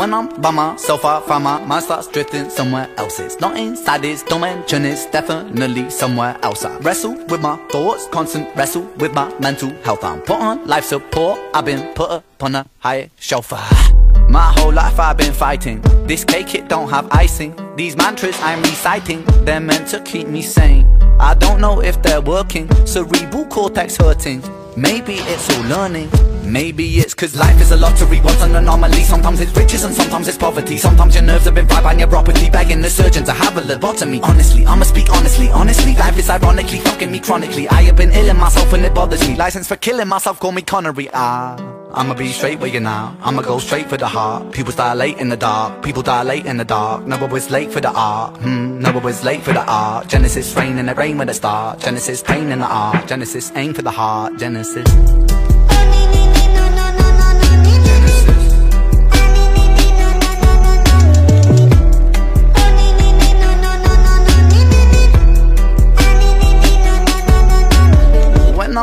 When I'm by myself, I find my mind starts drifting somewhere else. It's not inside this dimension, it's definitely somewhere else. I wrestle with my thoughts, constant wrestle with my mental health. I'm put on life support, I've been put upon a higher shelf. My whole life I've been fighting. This cake, it don't have icing. These mantras I'm reciting, they're meant to keep me sane. I don't know if they're working, cerebral cortex hurting. Maybe it's all learning. Maybe it's cause life is a lottery, what's an anomaly Sometimes it's riches and sometimes it's poverty. Sometimes your nerves have been fried by neuropathy Begging the surgeon to have a lobotomy. Honestly, I'ma speak honestly, honestly. Life is ironically fucking me chronically. I have been ill in myself and it bothers me. License for killing myself, call me Connery. Ah, I'ma be straight with you now. I'ma go straight for the heart. People dilate in the dark. People dilate in the dark. No one was late for the art. Hmm, No one was late for the art. Genesis rain and it rain with a start. Genesis pain in the art Genesis aim for the heart. Genesis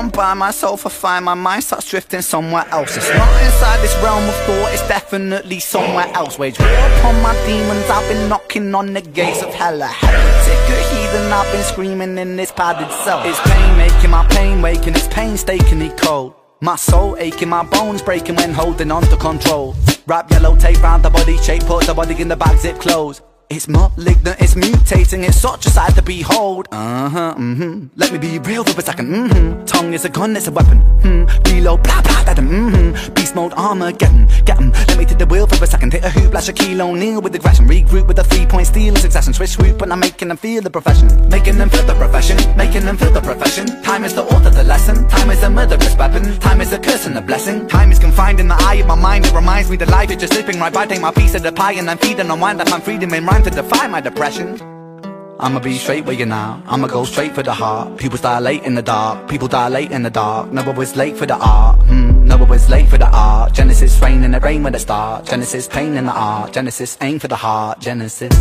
I'm by myself, I find my mind starts drifting somewhere else. It's not inside this realm of thought, it's definitely somewhere else. Wage war upon my demons, I've been knocking on the gates of hell. A a heathen, I've been screaming in this padded cell. It's pain making my pain waking, it's painstakingly cold. My soul aching, my bones breaking when holding on to control. Wrap yellow tape round the body shape, put the body in the back, zip close. It's malignant, it's mutating, it's such a sight to behold. Uh huh, mm hmm. Let me be real for a second, mm hmm. Tongue is a gun, it's a weapon. Hmm. Reload, blah blah, that mm hmm. Mode, Armageddon, get 'em. Let me take the wheel for a second. Hit a hoop like Shaquille O'Neal with aggression. Regroup with a three point steal in succession. Switch swoop, and I'm making them feel the profession. Making them feel the profession, making them feel the profession. Time is the author, the lesson. Time is a murderous weapon. Time is a curse and a blessing. Time is confined in the eye of my mind. It reminds me that life is just slipping right by. Take my piece of the pie and I'm feeding on wine that I'm freedom in rhyme to defy my depression. I'ma be straight with you now. I'ma go straight for the heart. People dilate in the dark. People dilate in the dark. No one was late for the art. Hmm. No one was late for the art. Genesis rain in the rain with a start. Genesis pain in the art. Genesis aim for the heart. Genesis.